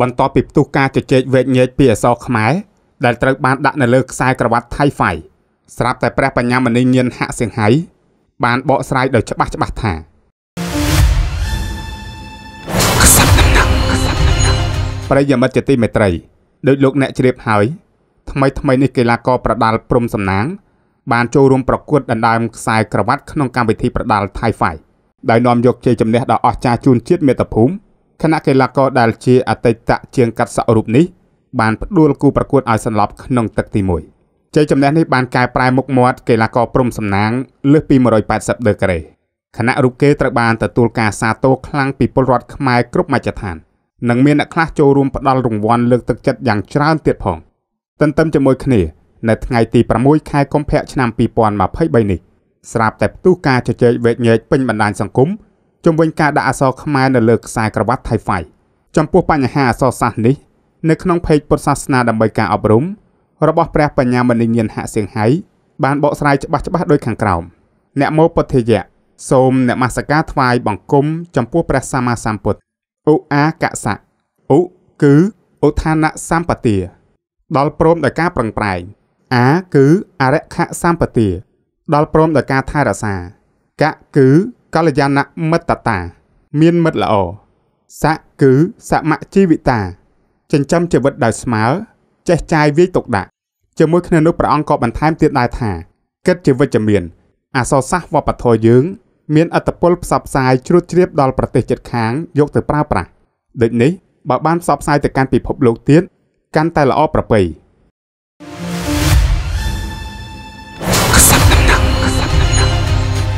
បន្ទាប់ពីផ្ទុះការជជែកវែកញែកពីអក្សរខ្មែរដែលត្រូវបានដាក់នៅលើខ្សែក្រវ៉ាត់ថៃហ្វៃស្រាប់តែព្រះបញ្ញាមនីញៀនហាក់សៀងហៃបានបកស្រាយដោយច្បាស់ច្បាស់ថាខ្សឹបដំណឹងខ្សឹបដំណឹងប្រិយមិត្តជាទីមេត្រីដោយលោកអ្នកជ្រាបហើយថ្មីថ្មីនេះកីឡាករប្រដាល់ព្រំសំណាង បានចូលរួមប្រកួតដណ្ដើមខ្សែក្រវ៉ាត់ក្នុងកម្មវិធីប្រដាល់ថៃហ្វៃដោយនាំយកជ័យជំនះដ៏អស្ចារ្យជូនជាតិមាតុភូមិ គណៈកីឡាករដែលជាអតីតជាងកាត់សក់រូបនេះបានផ្ដួលគូប្រកួតឲ្យសន្លប់ក្នុងទឹកទី1ជ័យជំនះនេះបានកែប្រែមុខមាត់កីឡាករព្រំសំណាងលើសពី180ដឺក្រេគណៈរូបគេត្រូវបានទទួលការសាទរខ្លាំងពីពលរដ្ឋខ្មែរគ្រប់មជ្ឈដ្ឋាននិងមានអ្នកខ្លះចូលរួមផ្ដល់រង្វាន់លើកទឹកចិត្តយ៉ាងច្រើនទៀតផងទន្ទឹមជាមួយគ្នានៅថ្ងៃទី6ខែកុម្ភៈឆ្នាំ2023នេះស្រាប់តែផ្ទុះការជជែកវែកញែកពេញបណ្ដាញសង្គម ជំវិញការដាក់អក្សរខ្មែរនៅលើខ្សែក្រវ៉ាត់ថៃហ្វៃចំពោះបញ្ហាអក្សរសាស្ត្រនេះនៅក្នុងភេកពុទ្ធសាសនាដើម្បីការអប់រំរបស់ព្រះបញ្ញាមនីញានហៈសៀងហៃបានបកស្រាយច្បាស់ច្បាស់ដោយខាងក្រោមអ្នកមោពុទ្ធិយៈសូមអ្នកមស្ការថ្វាយបង្គំចំពោះព្រះសម្មាសម្ពុទ្ធឧអាកសៈឧគឺឧឋានៈសម្បទាដល់ព្រមដល់ការប្រឹងប្រែងអាគឺអរិខៈសម្បទាដល់ព្រមដល់ការថែរក្សាកគឺ កល្យាណមិត្តតា មានមិត្តល្អសៈគឺសមជីវិតា ចិញ្ចឹមជីវិតដោយស្មើចេះចាយវាយទុកដាក់ជាមួយគ្នានោះព្រះអង្គក៏បន្ថែមទៀតដែរថាគិតជាវិជ្ជមានអសរសាស្ត្រវប្បធម៌យើង មានអត្តពលផ្សព្វផ្សាយជ្រួតជ្រាបដល់ប្រទេសជិតខាងយកទៅប្រើប្រាស់ដូចនេះបើបានផ្សព្វផ្សាយទៅកាន់ពិភពលោកទៀតកាន់តែល្អប្រពៃ